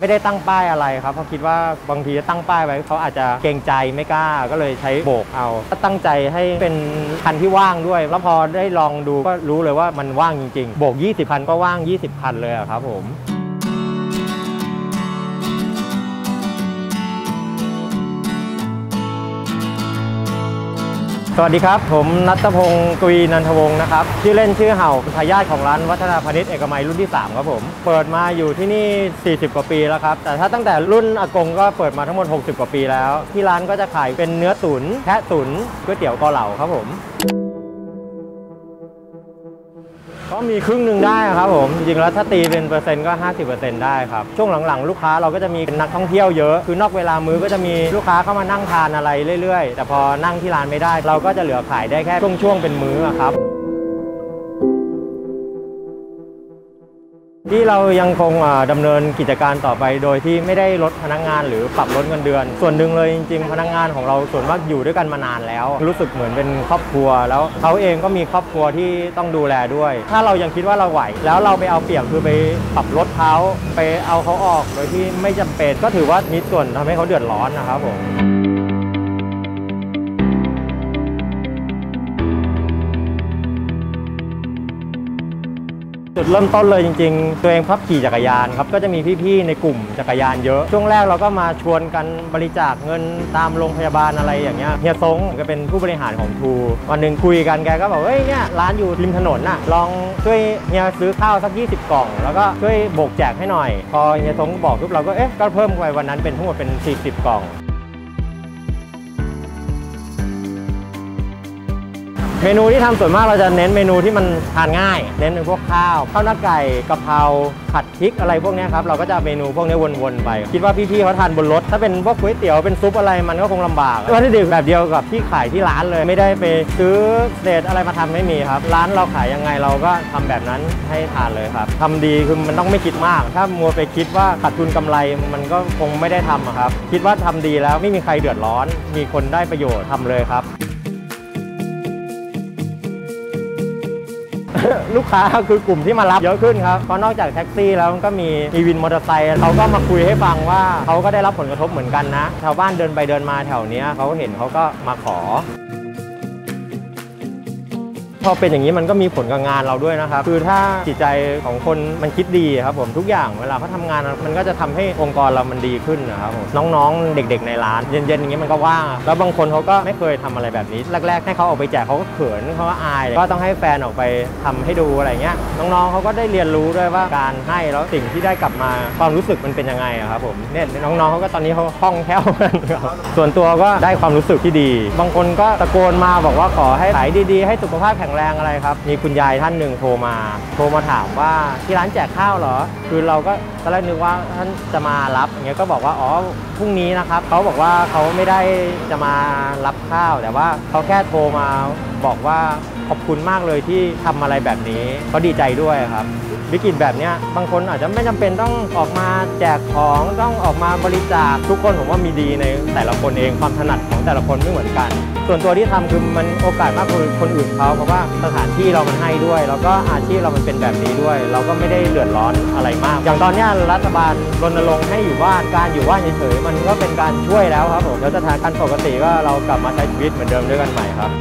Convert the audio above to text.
ไม่ได้ตั้งป้ายอะไรครับเพราะคิดว่าบางทีตั้งป้ายไว้เขาอาจจะเกรงใจไม่กล้าก็เลยใช้โบกเอาก็ตั้งใจให้เป็นคันที่ว่างด้วย แล้วพอได้ลองดูก็รู้เลยว่ามันว่างจริงๆ โบก 20คันก็ว่าง 20คันเลยครับผม สวัสดีครับ ผมนัทพงศ์กวีนันทวงศ์นะครับ ชื่อเล่นชื่อเห่าทายาทของร้านวัฒนาพาณิชย์เอกมัยรุ่นที่ 3 ครับผม เปิดมาอยู่ที่นี่ 40 กว่าปีแล้วครับ แต่ถ้าตั้งแต่รุ่นอากงก็เปิดมาทั้งหมด 60 กว่าปีแล้ว ที่ร้านก็จะขายเป็นเนื้อตุ๋นแพะตุ๋นก๋วยเตี๋ยวเกาเหลาครับผม ก็มีครึ่งหนึ่งได้ครับผมจริงแล้วถ้าตีเป็นเปอร์เซ็นต์ก็ 50%ได้ครับ ช่วงหลังๆ ลูกค้าเราก็จะมีนักท่องเที่ยวเยอะ คือนอกเวลามื้อก็จะมีลูกค้าเข้ามานั่งทานอะไรเรื่อยๆ แต่พอนั่งที่ร้านไม่ได้ เราก็จะเหลือขายได้แค่ช่วงๆเป็นมื้อครับ ที่เรายังคงอ่าดำเนินกิจการต่อไป โดยที่ไม่ได้ลดพนักงานหรือปรับลดเงินเดือน ส่วนหนึ่งเลยจริงๆ พนักงานของเราส่วนมากอยู่ด้วยกันมานานแล้ว รู้สึกเหมือนเป็นครอบครัว แล้วเขาเองก็มีครอบครัวที่ต้องดูแลด้วย ถ้าเรายังคิดว่าเราไหว แล้วเราไปเอาเปรียบคือไปปรับลดเขาไปเอาเขาออกโดยที่ไม่จำเป็นก็ถือว่ามีส่วนทำให้เขาเดือดร้อนนะครับผม จุดเริ่มต้นเลยจริง ๆ ตัวเองพับขี่จักรยานครับก็จะมีพี่ๆในกลุ่มจักรยานเยอะ ช่วงแรกเราก็มาชวนกันบริจาคเงินตามโรงพยาบาลอะไรอย่างเงี้ยเฮียซงก็เป็นผู้บริหารของทูวันหนึ่งคุยกันแกก็บอกเฮ้ยเนี่ยร้านอยู่ริมถนนน่ะลองช่วยเฮียซื้อข้าวสัก 20 กล่อง แล้วก็ช่วยโบกแจกให้หน่อย พอเฮียซงบอกปุ๊บเราก็เอ๊ะก็เพิ่มไปวันนั้นเป็นทั้งหมดเป็น 40 กล่อง เมนูที่ทำส่วนมากเราจะเน้นเมนูที่มันทานง่าย เน้นเป็นพวกข้าวข้าวหน้าไก่กะเพราผัดพริกอะไรพวกนี้ครับเราก็จะเมนูพวกนี้วนๆไป คิดว่าพี่ๆเขาทานบนรถ ถ้าเป็นพวกก๋วยเตี๋ยวเป็นซุปอะไรมันก็คงลำบากวัตถุดิบแบบเดียวกับที่ขายที่ร้านเลย ไม่ได้ไปซื้อเศษอะไรมาทำไม่มีครับ ร้านเราขายยังไงเราก็ทำแบบนั้นให้ทานเลยครับทำดีคือมันต้องไม่คิดมาก ถ้ามัวไปคิดว่าขาดทุนกำไรมันก็คงไม่ได้ทำครับ คิดว่าทำดีแล้วไม่มีใครเดือดร้อน มีคนได้ประโยชน์ทำเลยครับ ลูกค้าคือกลุ่มที่มารับเยอะขึ้นครับเพราะนอกจากแท็กซี่แล้วก็มีมีวินมอเตอร์ไซค์เขาก็มาคุยให้ฟังว่าเขาก็ได้รับผลกระทบเหมือนกันนะชาวบ้านเดินไปเดินมาแถวนี้เขาเห็นเขาก็มาขอ พอเป็นอย่างนี้มันก็มีผลกับงานเราด้วยนะครับ คือถ้าจิตใจของคนมันคิดดีครับผมทุกอย่างเวลาเขาทำงานมันก็จะทำให้องค์กรเรามันดีขึ้นนะครับผมน้องๆ เด็ก ๆ ในร้านเย็นๆอย่างนี้มันก็ว่างแล้วบางคนเขาก็ไม่เคยทำอะไรแบบนี้ แรก ๆ ให้เขาออกไปแจกเขาก็เขินเขาก็อายก็ต้องให้แฟนออกไปทำให้ดูอะไรเงี้ยน้องๆเขาก็ได้เรียนรู้ด้วยว่าการให้แล้วสิ่งที่ได้กลับมาความรู้สึกมันเป็นยังไงครับผมเนี่ยน้องๆเขาก็ตอนนี้เขาคล่องแคล่วกันครับส่วนตัวก็ได้ความรู้สึกที่ดี บางคนก็ตะโกนมาบอกว่าขอให้ขายดีๆ ให้สุขภาพแข็งแรงอะไรครับ มีคุณยายท่านหนึ่งโทรมา โทรมาถามว่าที่ร้านแจกข้าวเหรอ คือเราก็ตอนแรกนึกว่าท่านจะมารับอย่างเงี้ยก็บอกว่าอ๋อพรุ่งนี้นะครับเขาบอกว่าเขาไม่ได้จะมารับข้าว แต่ว่าเขาแค่โทรมาบอกว่าขอบคุณมากเลยที่ทำอะไรแบบนี้เขาดีใจด้วยครับ วิกฤตแบบนี้บางคนอาจจะไม่จำเป็นต้องออกมาแจกของต้องออกมาบริจาคทุกคนผมว่ามีดีในแต่ละคนเองความถนัดของแต่ละคนไม่เหมือนกัน ส่วนตัวที่ทำคือมันโอกาสมากกว่าคนอื่นเขาเพราะว่าสถานที่เรามันให้ด้วย แล้วก็อาชีพเรามันเป็นแบบนี้ด้วย เราก็ไม่ได้เดือดร้อนอะไรมาก อย่างตอนนี้รัฐบาลรณรงค์ให้อยู่บ้านการอยู่บ้านเฉยๆมันก็เป็นการช่วยแล้วครับผมแล้วสถานการณ์ปกติก็เรากลับมาใช้ชีวิตเหมือนเดิมด้วยกันใหม่ครับ